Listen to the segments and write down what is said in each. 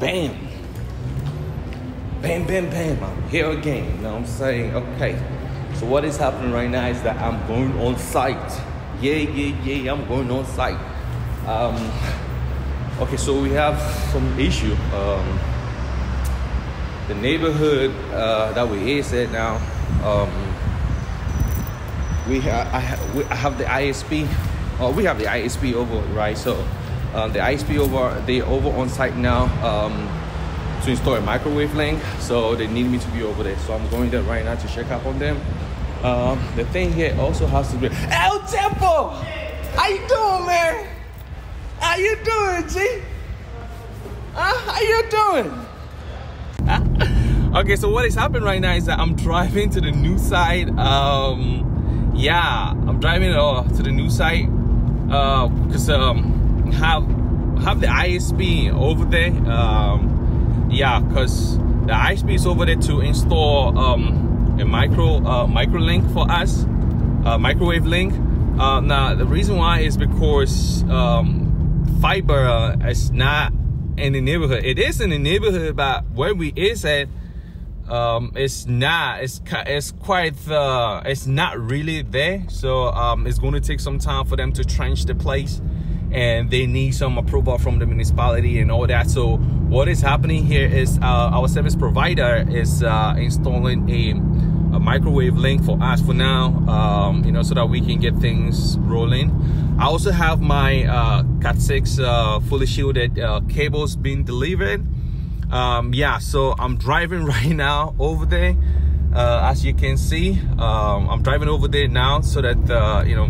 bam. Bam, bam, bam. I'm here again. You know what I'm saying? Okay. So what is happening right now is that I'm going on site. Yeah, yeah, yeah. I'm going on site. Um, okay, so we have some issue. Um, the neighborhood uh, that we is at now. Um, we, ha- I, ha- we have the ISP. Uh, we have the ISP over, right? So uh, the ISP over, they over on site now um, to install a microwave link. So they need me to be over there. So I'm going there right now to check up on them. Um, the thing here also has to be El Tempo. How you doing, man? How you doing, G? Huh? How you doing? okay, so what is happening right now is that I'm driving to the new site. Um, yeah, I'm driving uh, to the new site because uh, um, have have the ISP over there. Um, yeah, because the ISP is over there to install um, a micro uh, micro link for us, a microwave link. Uh, now the reason why is because um, fiber is not in the neighborhood. It is in the neighborhood, but where we is at um it's not it's it's quite uh it's not really there so um it's going to take some time for them to trench the place and they need some approval from the municipality and all that. So what is happening here is uh, our service provider is uh, installing a, a, microwave link for us for now um you know so that we can get things rolling. I also have my uh cat 6 uh fully shielded uh cables being delivered. Um yeah so i'm driving right now over there. Uh, as you can see um, i'm driving over there now so that you know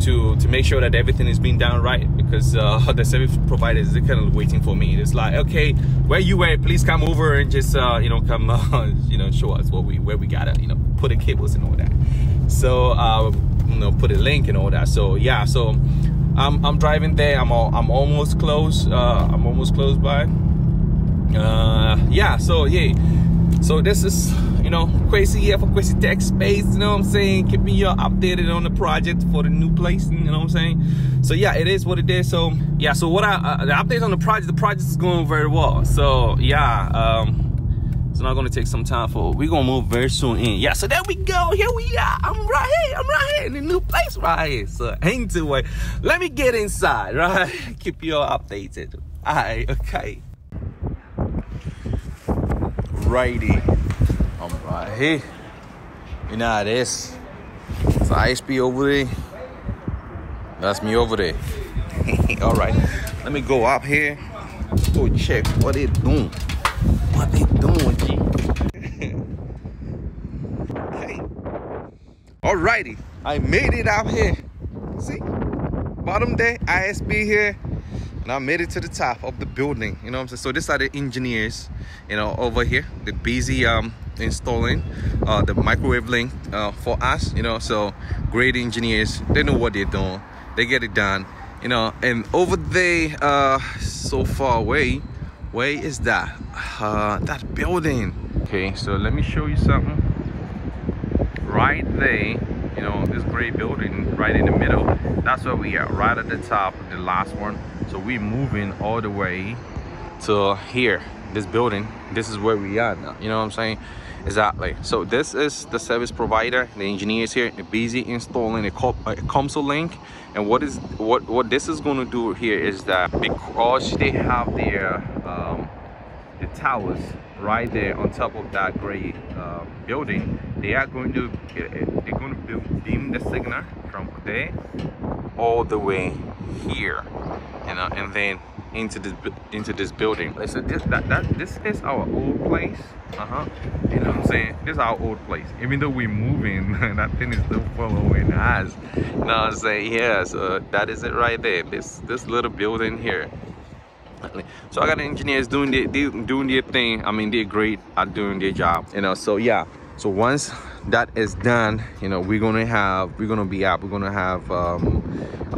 to to make sure that everything is being done right because uh, the service providers are kind of waiting for me. It's like okay where you at? Please come over and just uh, you know come uh, you know show us what we where we gotta you know put the cables and all that. So uh, you know put a link and all that. So yeah so i'm, I'm driving there. I'm all, i'm almost close uh, i'm almost close by. Uh yeah so yeah. So this is you know Kwasi here for Kwasi tech space you know what i'm saying? Keep me updated on the project for the new place you know what i'm saying? So yeah it is what it is. So yeah so what i uh, the updates on the project the project is going very well. So yeah um it's not gonna take some time for we're gonna move very soon in. Yeah so there we go. Here we are. I'm right here. I'm right here in the new place right here. So hang to it let me get inside right? Keep you all updated. All right okay. Righty. I'm right here. You know how it is. It's ISP over there. That's me over there. All right. Let me go up here. Go check what they doing. What they doing, G. okay. Alrighty. I made it out here. See? Bottom day, ISP here. And I made it to the top of the building. You know what I'm saying? So these are the engineers, you know, over here. They're busy um, installing uh, the microwave link uh, for us, you know. So great engineers. They know what they're doing. They get it done, you know. And over there, uh, so far away, where is that? Uh, that building. Okay, so let me show you something. Right there, you know, this gray building right in the middle. That's where we are, right at the top, the last one so we're moving all the way to here this building this is where we are now you know what i'm saying exactly. So this is the service provider. The engineers here busy installing a, console link. And what is what what this is going to do here is that because they have their um, the towers right there on top of that gray uh, building they are going to they're going to beam the signal from there all the way here. You know and then into this into this building. So this that, that this is our old place. Uh-huh. You know what i'm saying? This is our old place. Even though we're moving that thing is still following us. You know what i'm saying? Yeah so that is it right there. This this little building here. So i got engineers doing their doing their thing. I mean they're great at doing their job you know? So yeah. So once that is done you know we're gonna have we're gonna be up we're gonna have um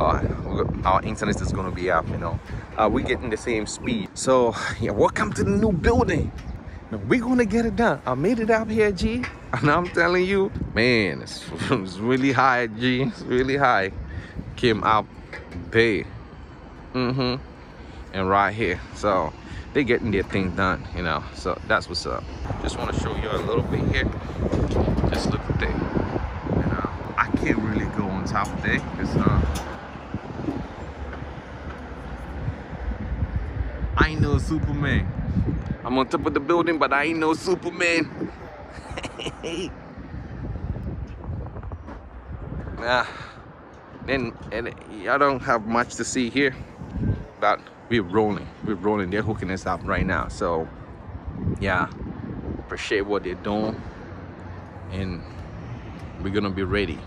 uh, our internet is gonna be up you know uh, we're getting the same speed so yeah welcome to the new building now, we're gonna get it done i made it up here g and i'm telling you man it's, it's really high g it's really high came up bay mm-hmm and right here. So they're getting their thing done, you know. So that's what's up. Just want to show you a little bit here. Just look at that. You know, I can't really go on top of it because uh, Ain't no Superman. I'm on top of the building, but I ain't no Superman. yeah. And, and I don't have much to see here, but we're rolling. We're rolling. They're hooking us up right now. So, yeah, appreciate what they're doing. And we're gonna be ready.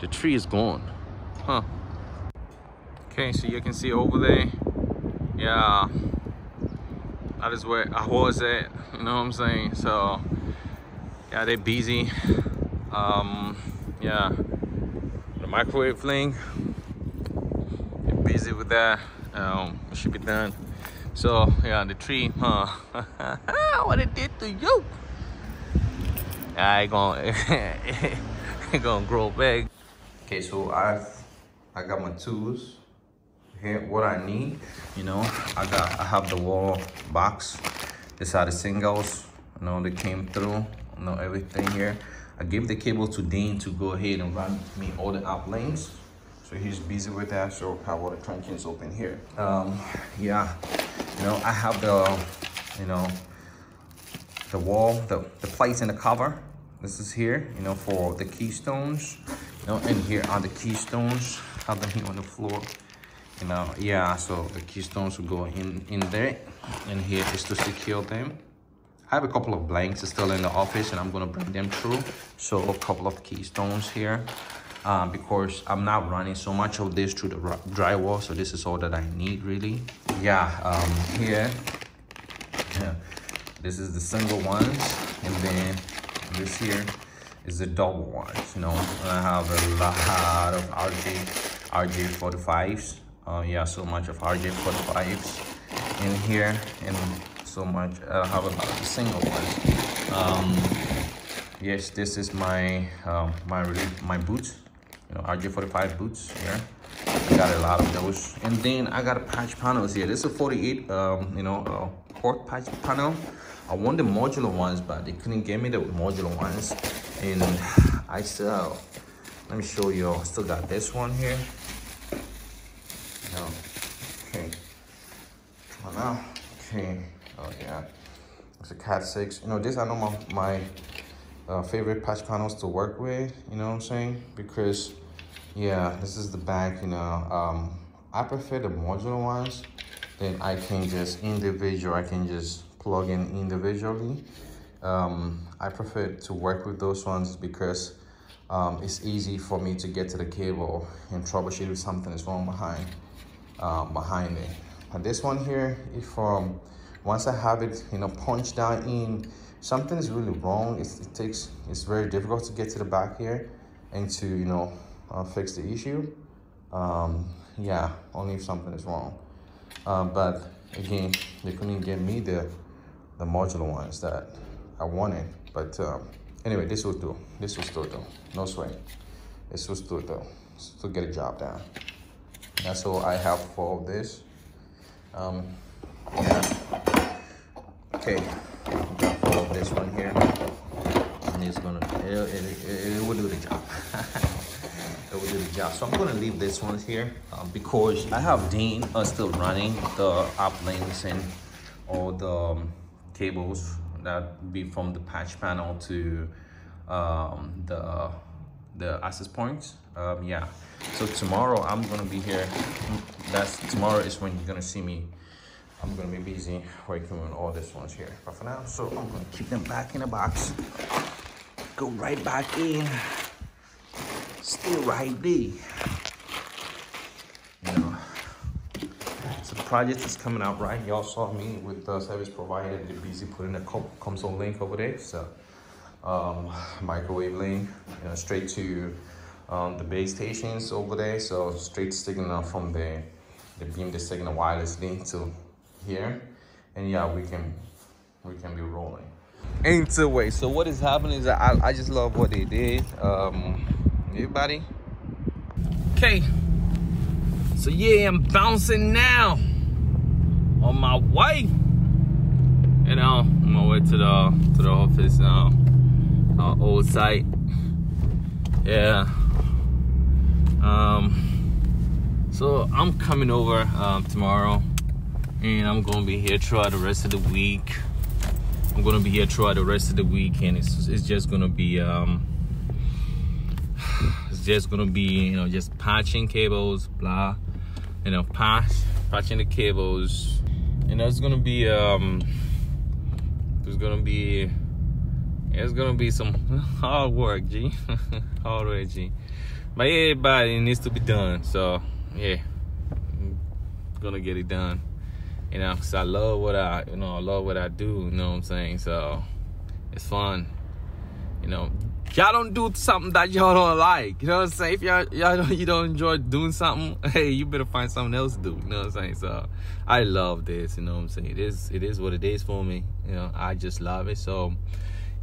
The tree is gone. Huh. Okay, so you can see over there. Yeah, that is where I was at. You know what I'm saying? So, yeah, they're busy. Um, yeah, the microwave thing. They're busy with that. Um, it should be done. So, yeah, the tree, huh? what it did to you? I gonna, gonna grow big. Okay, so I, I got my tools here. What I need, you know, I got, I have the wall box. These are the singles, you know, they came through, you know, everything here. I gave the cable to Dean to go ahead and run me all the out lanes. So he's busy with that. So all the trunking open here. Um, yeah, you know, I have the, you know, the wall, the, the plates in the cover. This is here, you know, for the keystones. You know, and here are the keystones. Have them here on the floor. You know, yeah, so the keystones will go in, in there. And here is to secure them. I have a couple of blanks still in the office and I'm gonna bring them through. So a couple of keystones here. Um, because I'm not running so much of this through the drywall. So this is all that I need really. Yeah, um, here, yeah, this is the single ones. And then this here is the double ones, you know. I have a lot of RJ, RJ45s. Uh, yeah, so much of RJ45s in here. And so much, I have a lot of single ones. Um, yes, this is my, um, my, my boots you know, RJ45 boots here. I got a lot of those. And then I got a patch panels here. This is a 48, um, you know, uh, port patch panel. I want the modular ones, but they couldn't get me the modular ones. And I still, let me show you. I still got this one here. No. Okay. Come on now. Okay. Oh, yeah. It's a Cat 6. You know, this know my, my uh, favorite patch panels to work with. You know what I'm saying? Because yeah this is the back you know um i prefer the modular ones then i can just individual i can just plug in individually um i prefer to work with those ones because um it's easy for me to get to the cable and troubleshoot if something is wrong behind um behind it but this one here if um once i have it you know punched down in something is really wrong it takes it's very difficult to get to the back here and to you know uh, fix the issue. Um, yeah, only if something is wrong. Uh, but again, they couldn't get me the, the modular ones that I wanted. But um, anyway, this will do. This will still do. No sweat. This will still do. Still get a job done. That's all I have for this. Um, yeah. Okay. Got for this one here. And it's gonna, it, it, it, it will do the job. it will do the job. So I'm gonna leave this one here um, because I have Dean uh, still running the uplinks and all the um, cables that be from the patch panel to um, the the access points. Um, yeah. So tomorrow I'm gonna be here. That's tomorrow is when you're gonna see me. I'm gonna be busy working on all these ones here. But for now, so I'm gonna keep them back in the box. Go right back in still right there. You know, so the project is coming out right. Y'all saw me with the service provider. They're busy putting a console link over there. So um, microwave link, you know, straight to um, the base stations over there. So straight signal from the the beam the signal wireless link to here, and yeah, we can we can be rolling. Into way. So what is happening is I I just love what they did. Um, Everybody? Okay. So yeah, I'm bouncing now. on my way. You know, on my way to the to the office now. Uh, old site. Yeah. Um. So I'm coming over um, tomorrow, and I'm gonna be here throughout the rest of the week. I'm gonna be here throughout the rest of the week, and it's it's just gonna be um. It's just gonna be you know just patching cables, blah, you know patch patching the cables. Know it's gonna be um. There's gonna be it's gonna be some hard work, G. hard work, G. But everybody needs to be done. So yeah, I'm gonna get it done. You know, cause I love what I, you know, I love what I do. You know what I'm saying? So it's fun. You know, y'all don't do something that y'all don't like. You know what I'm saying? If y'all y'all don't, you don't enjoy doing something, hey, you better find something else to do. You know what I'm saying? So I love this. You know what I'm saying? It is it is what it is for me. You know, I just love it. So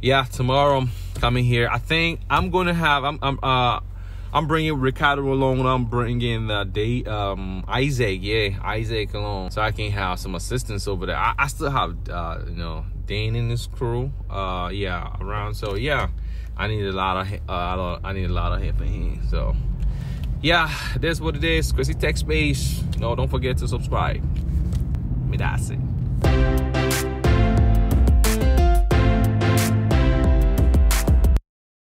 yeah, tomorrow I'm coming here. I think I'm gonna have. I'm. I'm. Uh, I'm bringing Ricardo along. I'm bringing the date. Um, Isaac. Yeah, Isaac along, so I can have some assistance over there. I, I still have. Uh, you know, Dane in this crew. Uh, yeah, around. So yeah, I need a lot of. Uh, I need a lot of help here. So yeah, that's what it is. Kwasi Tech Space. No, don't forget to subscribe. Me that's it.